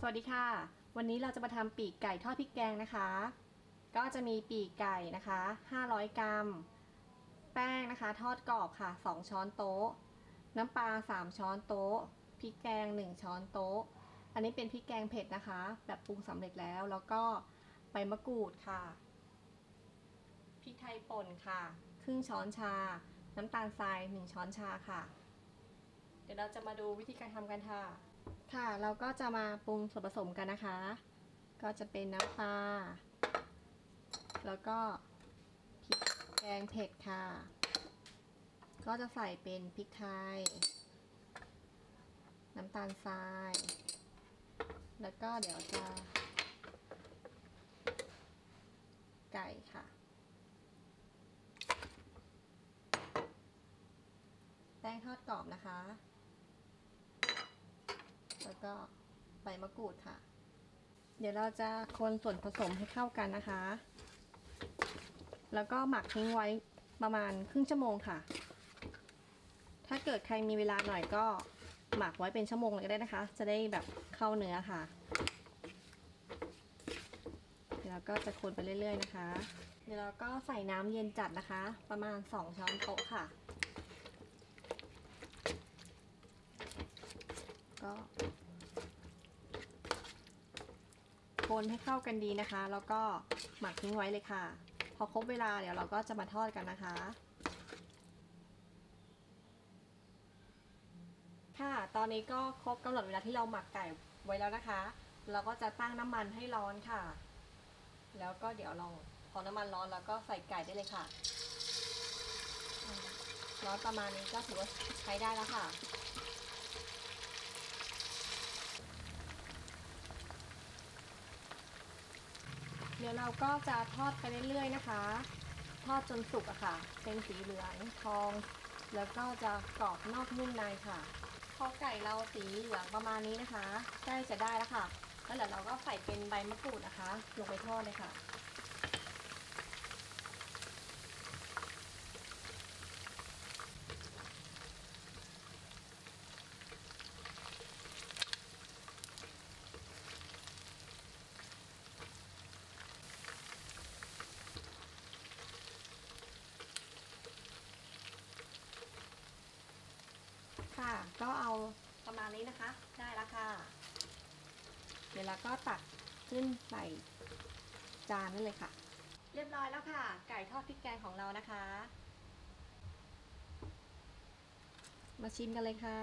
สวัสดีค่ะ วันนี้เราจะมาทำปีกไก่ทอดพริกแกงนะคะ ก็จะมีปีกไก่นะคะ 500 กรัม แป้งนะคะ ทอดกรอบค่ะ 2 ช้อนโต๊ะ น้ำปลา 3 ช้อนโต๊ะ พริกแกง 1 ช้อนโต๊ะ อันนี้เป็นพริกแกงเผ็ดนะคะ แบบปรุงสำเร็จแล้ว แล้วก็ใบมะกรูดค่ะ พริกไทยป่นค่ะ ครึ่งช้อนชา น้ำตาลทราย 1 ช้อนชาค่ะ เดี๋ยวเราจะมาดูวิธีการทำกันค่ะ ค่ะ เราก็จะมาปรุงส่วนผสมกันนะคะ ก็จะเป็นน้ำปลา แล้วก็พริกแกงเผ็ดค่ะ ก็จะใส่เป็นพริกไทย น้ำตาลทราย แล้วก็เดี๋ยวจะไก่ค่ะ แป้งทอดกรอบนะคะ แล้วก็ใบมะกรูดค่ะ เดี๋ยวเราจะคนส่วนผสมให้เข้ากันนะคะ แล้วก็หมักทิ้งไว้ประมาณครึ่งชั่วโมงค่ะ ถ้าเกิดใครมีเวลาหน่อยก็หมักไว้เป็นชั่วโมงเลยก็ได้นะคะ จะได้แบบเข้าเนื้อค่ะเดี๋ยวเราก็จะคนไปเรื่อย ๆ นะคะ เดี๋ยวเราก็ใส่น้ำเย็นจัดนะคะ ประมาณ 2 ช้อนโต๊ะค่ะ ก็ คนให้เข้ากันดีนะคะ แล้วก็หมักทิ้งไว้เลยค่ะ พอครบเวลาเดี๋ยวเราก็จะมาทอดกันนะคะ ค่ะ ตอนนี้ก็ครบกำหนดเวลาที่เราหมักไก่ไว้แล้วนะคะ เราก็จะตั้งน้ำมันให้ร้อนค่ะ แล้วก็เดี๋ยวลองพอน้ำมันร้อนแล้วก็ใส่ไก่ได้เลยค่ะ ร้อนประมาณนี้ก็ถือว่าใช้ได้แล้วค่ะ ดี๋ยวเราก็จะทอดไปเรื่อยๆนะคะ ทอดจนสุกอะค่ะ เป็นสีเหลืองทอง แล้วก็จะกรอบนอกนุ่มในค่ะพอไก่เราสีเหลืองประมาณนี้นะคะใกล้จะได้แล้วค่ะ แล้วเดี๋ยวเราก็ใส่เป็นใบมะกรูดนะคะ ลงไปทอดเลยค่ะ ค่ะ ก็เอาประมาณนี้นะคะ ได้แล้วค่ะ เดี๋ยวเราก็ตักขึ้นใส่จานนั่นเลยค่ะ เรียบร้อยแล้วค่ะ ไก่ทอดพริกแกงของเรานะคะ มาชิมกันเลยค่ะ